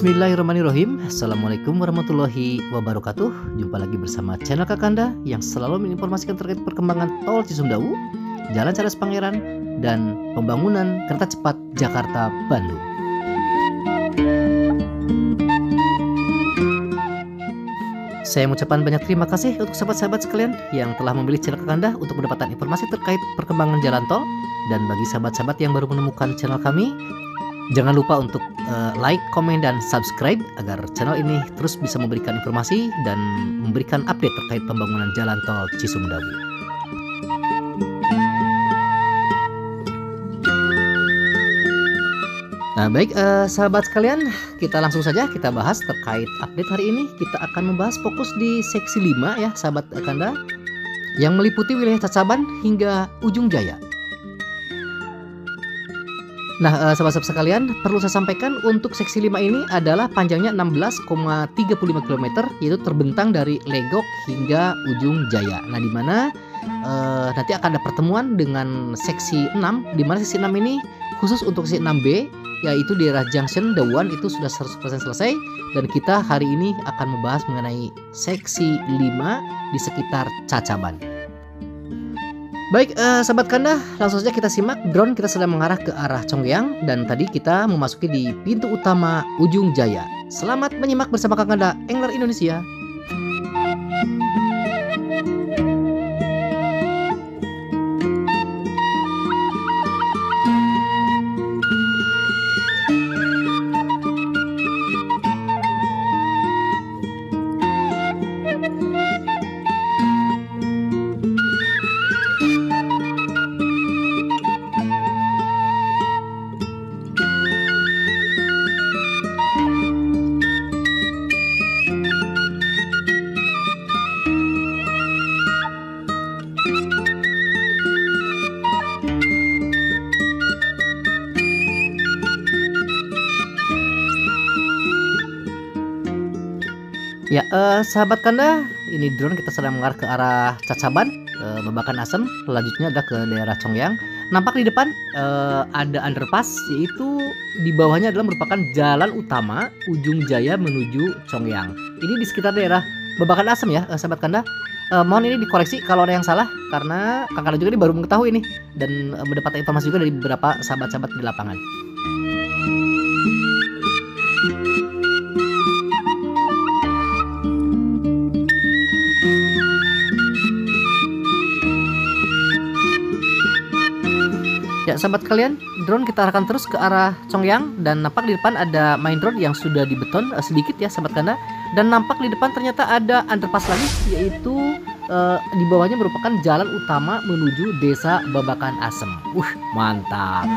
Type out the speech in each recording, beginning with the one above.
Bismillahirrahmanirrahim. Assalamualaikum warahmatullahi wabarakatuh. Jumpa lagi bersama channel Kakanda Yang selalu menginformasikan terkait perkembangan tol Cisumdawu Jalan Charles Pangeran Dan pembangunan kereta cepat Jakarta-Bandung Saya mengucapkan banyak terima kasih untuk sahabat-sahabat sekalian yang telah memilih channel Kakanda untuk mendapatkan informasi terkait perkembangan jalan tol. Dan bagi sahabat-sahabat yang baru menemukan channel kami, Jangan lupa untuk uh, like, komen, dan subscribe agar channel ini terus bisa memberikan informasi dan memberikan update terkait pembangunan jalan tol Cisumdawu. Nah baik uh, sahabat sekalian kita langsung saja kita bahas terkait update hari ini kita akan membahas fokus di seksi 5 ya sahabat Kanda yang meliputi wilayah Cacaban hingga Ujung Jaya. Nah, sahabat-sahabat sekalian, perlu saya sampaikan untuk seksi 5 ini adalah panjangnya 16,35 km yaitu terbentang dari Legok hingga Ujung Jaya. Nah, di mana uh, nanti akan ada pertemuan dengan seksi 6 di mana seksi 6 ini khusus untuk seksi 6B yaitu di daerah Junction Dawan itu sudah 100% selesai dan kita hari ini akan membahas mengenai seksi 5 di sekitar Cacaban. Baik, eh, sahabat Kanda, langsung saja kita simak drone kita sedang mengarah ke arah Chongyang dan tadi kita memasuki di pintu utama Ujung Jaya. Selamat menyimak bersama Kanda, Engler Indonesia. Ya, uh, sahabat Kanda, ini drone kita sedang mengarah ke arah Cacaban, uh, Babakan Asem, selanjutnya ada ke daerah Chongyang. Nampak di depan uh, ada underpass, yaitu di bawahnya adalah merupakan jalan utama Ujung Jaya menuju Chongyang. Ini di sekitar daerah Babakan Asem ya, uh, sahabat Kanda. Uh, mohon ini dikoreksi kalau ada yang salah, karena Kang Kanda juga ini baru mengetahui ini dan uh, mendapatkan informasi juga dari beberapa sahabat-sahabat di lapangan. Ya, sahabat kalian, drone kita arahkan terus ke arah Chongyang dan nampak di depan ada main road yang sudah dibeton uh, sedikit ya, sahabat kanda. Dan nampak di depan ternyata ada underpass lagi, yaitu uh, di bawahnya merupakan jalan utama menuju desa Babakan Asem. Uh, mantap.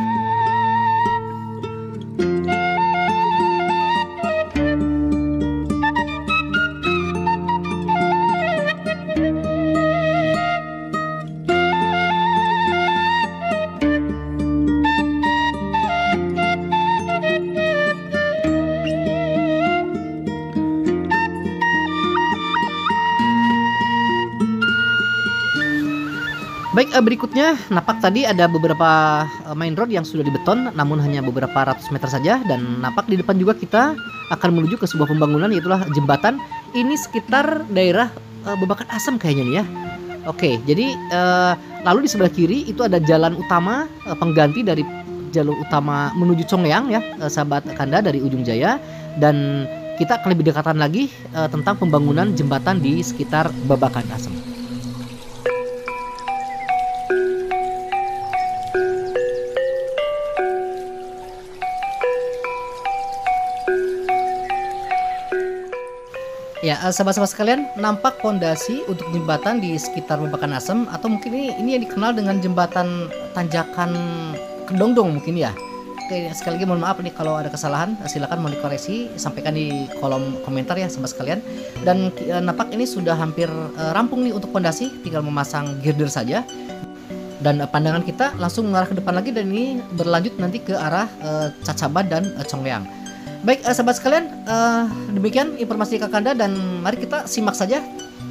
Baik, berikutnya napak tadi ada beberapa main road yang sudah dibeton namun hanya beberapa ratus meter saja dan napak di depan juga kita akan menuju ke sebuah pembangunan yaitulah jembatan. Ini sekitar daerah uh, Babakan Asam kayaknya nih ya. Oke, jadi uh, lalu di sebelah kiri itu ada jalan utama uh, pengganti dari jalur utama menuju Chongyang ya, uh, sahabat Kanda dari Ujung Jaya dan kita akan lebih dekatan lagi uh, tentang pembangunan jembatan di sekitar Babakan Asam. Ya, sahabat-sahabat sekalian, nampak pondasi untuk jembatan di sekitar Babakan Asem atau mungkin ini ini yang dikenal dengan jembatan tanjakan Kedongdong mungkin ya. Oke, sekali lagi mohon maaf nih kalau ada kesalahan, silakan mau dikoreksi, sampaikan di kolom komentar ya sahabat sekalian. Dan e, nampak ini sudah hampir e, rampung nih untuk pondasi, tinggal memasang girder saja. Dan e, pandangan kita langsung mengarah ke depan lagi dan ini berlanjut nanti ke arah e, Cacaban dan e, Chongyang. Baik, uh, sahabat sekalian, uh, demikian informasi Kakanda dan mari kita simak saja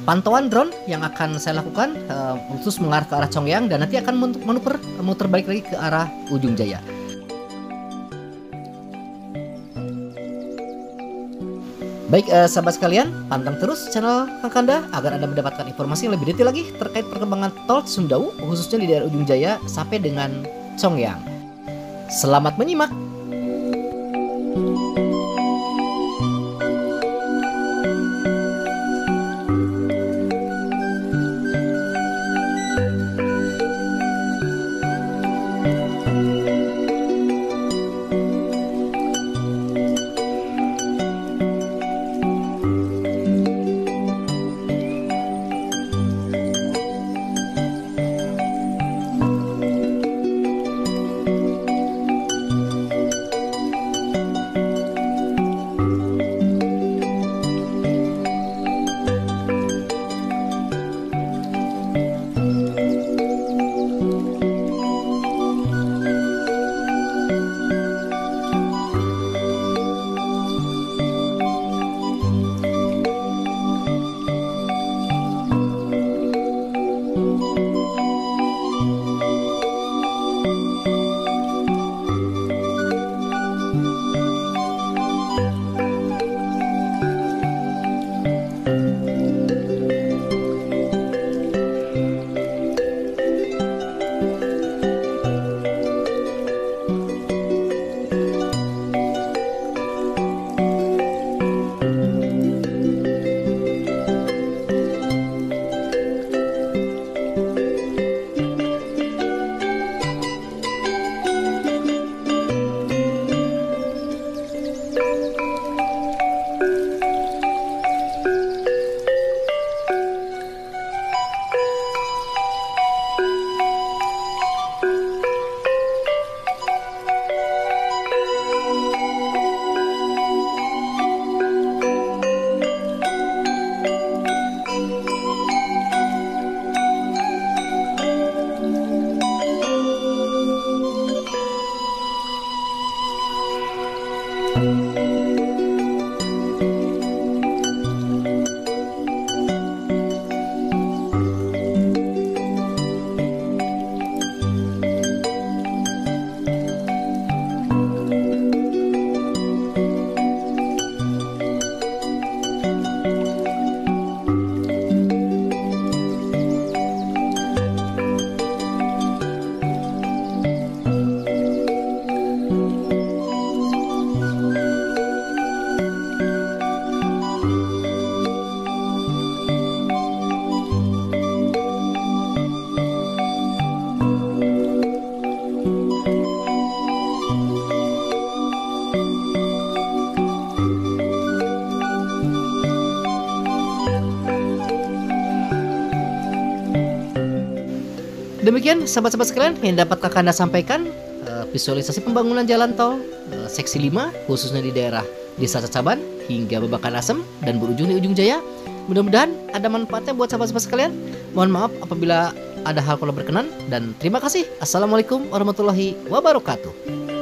pantauan drone yang akan saya lakukan uh, khusus mengarah ke arah Chongyang dan nanti akan manuver muter balik lagi ke arah Ujung Jaya. Baik uh, sahabat sekalian, pantang terus channel Kakanda agar Anda mendapatkan informasi yang lebih detail lagi terkait perkembangan tol Sundau khususnya di daerah Ujung Jaya sampai dengan Chongyang. Selamat menyimak. Demikian sahabat-sahabat sekalian yang dapat anda sampaikan uh, visualisasi pembangunan jalan tol uh, seksi 5 khususnya di daerah Desa Cacaban hingga Babakan Asem dan berujung di Ujung Jaya. Mudah-mudahan ada manfaatnya buat sahabat-sahabat sekalian. Mohon maaf apabila ada hal kurang berkenan dan terima kasih. Assalamualaikum warahmatullahi wabarakatuh.